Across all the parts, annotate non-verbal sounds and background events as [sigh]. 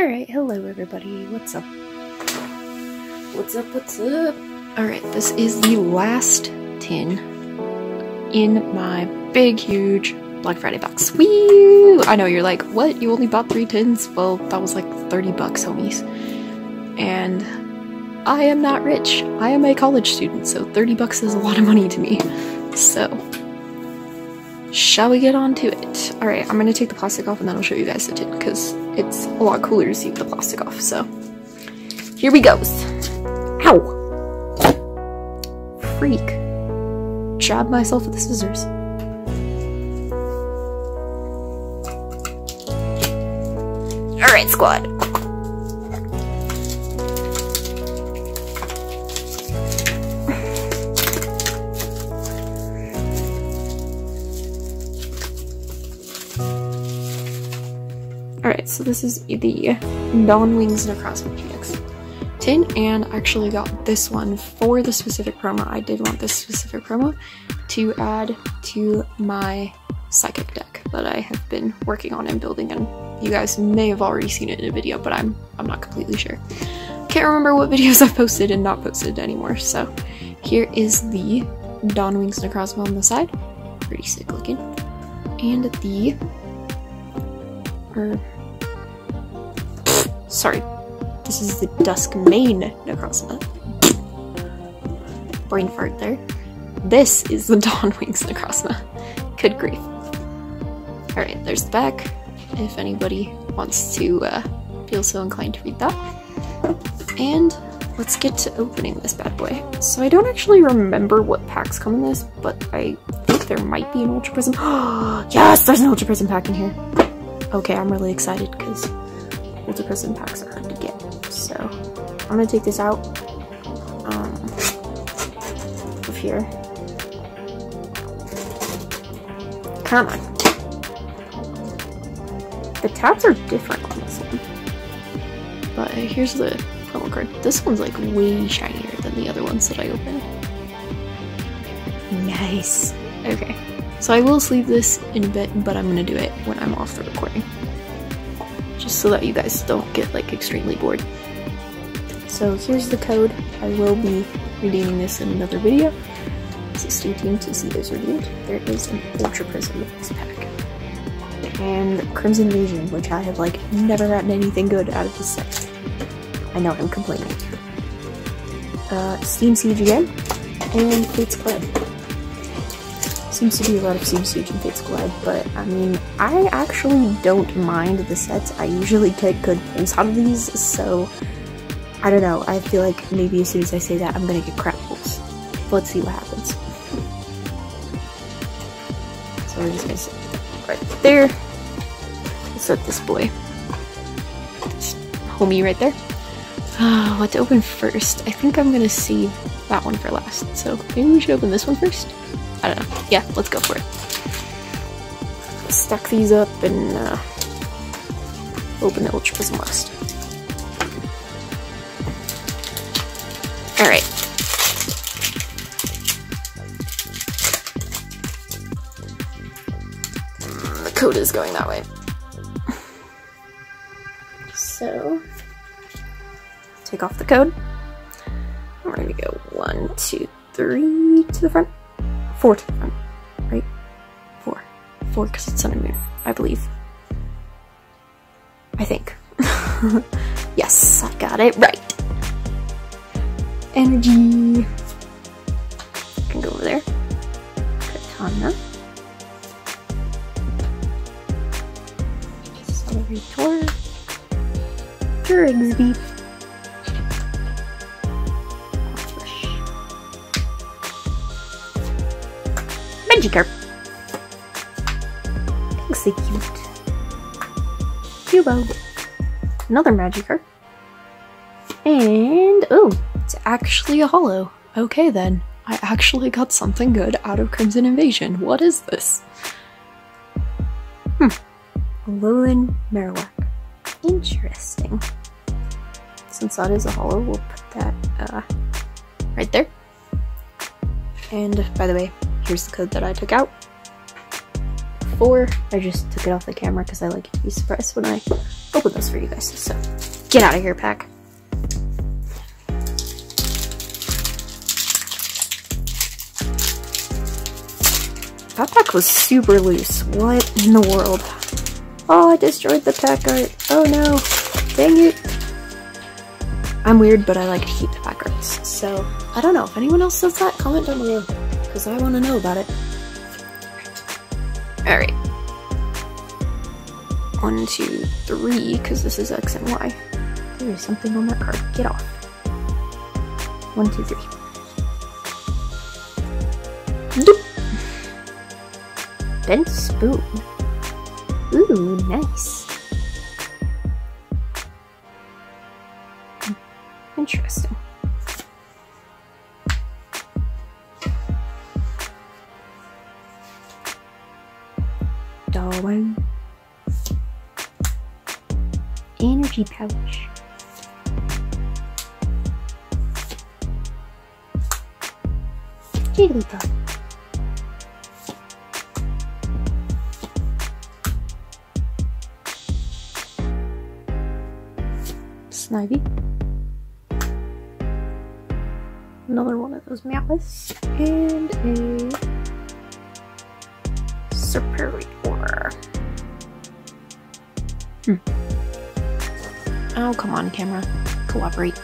Alright, hello everybody, what's up? What's up, what's up? Alright, this is the last tin in my big, huge Black Friday box. Woo! I know, you're like, what? You only bought three tins? Well, that was like 30 bucks, homies. And I am not rich. I am a college student, so 30 bucks is a lot of money to me. So, shall we get on to it? Alright, I'm gonna take the plastic off and then I'll show you guys the tin, because it's a lot cooler to see the plastic off, so. Here we goes. Ow! Freak. Jab myself with the scissors. Alright, squad. So this is the Dawn Wings Necrozma GX tin, and I actually got this one for the specific promo. I did want this specific promo to add to my Psychic deck that I have been working on and building, and you guys may have already seen it in a video, but I'm, I'm not completely sure. Can't remember what videos [laughs] I've posted and not posted anymore, so here is the Dawn Wings Necrozma on the side. Pretty sick looking. And the or sorry, this is the Duskmane Necrozma. Brain fart there. This is the [laughs] Dawn Wings Necrozma. Good grief. Alright, there's the back, if anybody wants to uh, feel so inclined to read that. And let's get to opening this bad boy. So I don't actually remember what packs come in this, but I think there might be an Ultra Prism. [gasps] yes, there's an Ultra Prism pack in here. Okay, I'm really excited because Ultra Prism packs are hard to get. So I'm gonna take this out um, of here. Come on. The tabs are different on this one. But here's the promo card. This one's like way shinier than the other ones that I opened. Nice. Okay. So I will sleeve this in a bit, but I'm gonna do it when I'm off the recording. Just so that you guys don't get like extremely bored. So here's the code. I will be redeeming this in another video. So stay tuned to see those redeemed. There is an Ultra Prism in this pack. And Crimson Invasion, which I have like never gotten anything good out of this set. I know I'm complaining. Uh, Steam Siege again, and Fates Collide seems to be a lot of Siege and Fates Collide, but I mean, I actually don't mind the sets. I usually get good pulls out of these, so I don't know. I feel like maybe as soon as I say that, I'm gonna get crap pulls. Let's see what happens. So we're just gonna that right there. Set this boy. Homie right there. Uh, what to open first? I think I'm gonna save that one for last. So maybe we should open this one first? I don't know. Yeah, let's go for it. Stack these up and uh, open the Ultra Prism last. Alright. The code is going that way. [laughs] So, take off the code. We're gonna go one, two, three to the front four to the front, right? Four. Four because it's sun and moon, I believe. I think. [laughs] yes, I got it right. Energy. Can go over there. Kartana. Accelerator. Grigsby. Magikarp. Exeggcute. Cubone. Another Magikarp. And, oh, it's actually a holo. Okay then, I actually got something good out of Crimson Invasion. What is this? Hmm. Alolan Marowak. Interesting. Since that is a holo, we'll put that uh, right there. And by the way, here's the code that I took out. Four, I just took it off the camera because I like to be surprised when I open those for you guys. So get out of here, pack. That pack was super loose. What in the world? Oh, I destroyed the pack art. Oh no. Dang it. I'm weird, but I like to keep the pack arts. So, I don't know. If anyone else does that, comment down below. Because I want to know about it. Alright. One, two, three, because this is X and Y. There's something on that card. Get off. One, two, three. Doop. Bent spoon. Ooh, nice. Pouch. Jigglypuff. Snivy. Another one of those Meowths. And a Serperior. Oh, come on, camera. Cooperate.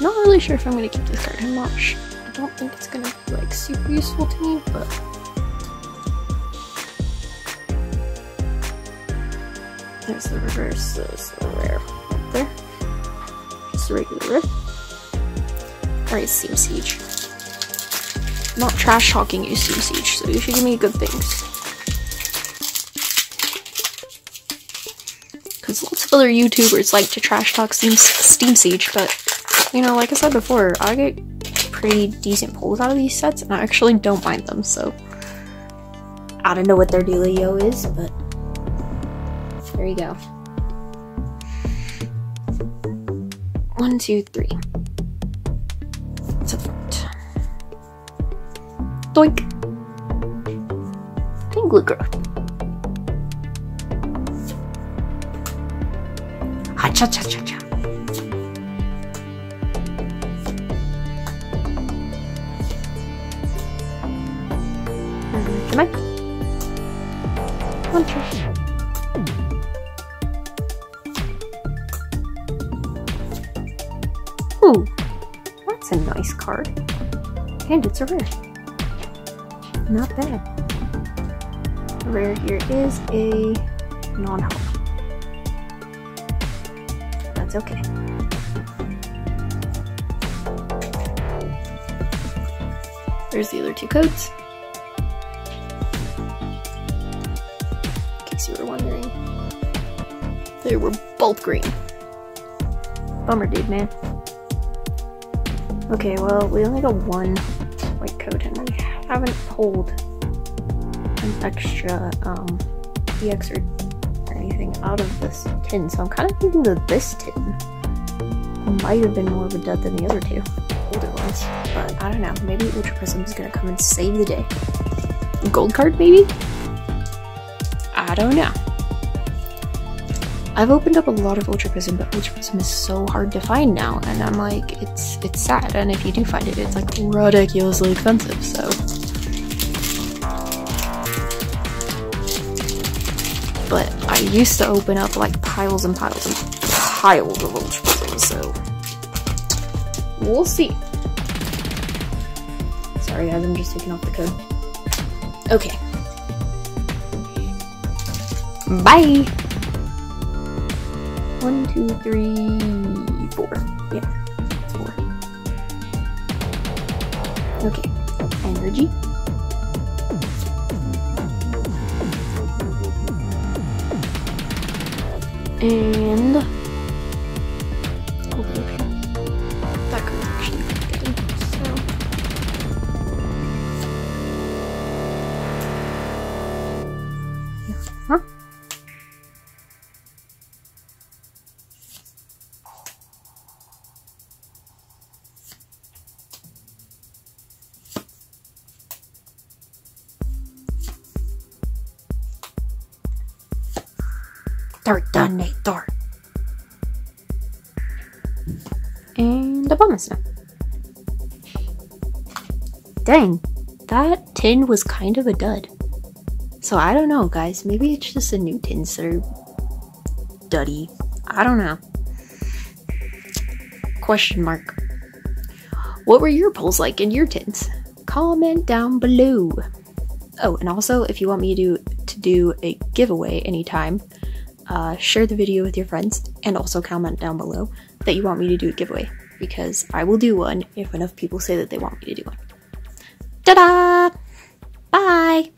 Not really sure if I'm gonna keep this card. I'm. I don't think it's gonna be like super useful to me, but There's the reverse, there's the rare up there. Just a regular. Alright, Steam Siege. Not trash talking you, Steam Siege, so you should give me good things. Other YouTubers like to trash talk Steam, Steam Siege, but, you know, like I said before, I get pretty decent pulls out of these sets, and I actually don't mind them, so. I don't know what their dealio is, but there you go. One, two, three. To. Doink. Glue growth. Cha cha cha cha. Come on. One, two. Ooh, that's a nice card. And it's a rare. Not bad. The rare here is a non-holo. That's okay. There's the other two coats. In case you were wondering. They were both green. Bummer, dude, man. Okay, well, we only got one white coat, and we haven't pulled an extra um, EX or, anything out of this tin, so I'm kind of thinking that this tin might have been more of a dud than the other two older ones. But I don't know, maybe Ultra Prism is gonna come and save the day. Gold card, maybe? I don't know. I've opened up a lot of Ultra Prism, but Ultra Prism is so hard to find now, and I'm like, it's it's sad. And if you do find it, it's like ridiculously expensive. So, used to open up like piles and piles and piles of Ultra Prism. So, we'll see. Sorry, guys, I'm just taking off the code. Okay. Bye. One, two, three, four. Yeah, four. Okay, energy. And it up here. That card's actually. So huh? Detonator. And a bomb snap. Dang, that tin was kind of a dud. So I don't know, guys. Maybe it's just the new that are duddy. I don't know. Question mark. What were your pulls like in your tins? Comment down below. Oh, and also, if you want me to to do a giveaway anytime, uh, share the video with your friends, and also comment down below that you want me to do a giveaway because I will do one if enough people say that they want me to do one. Ta-da! Bye!